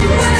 Yeah.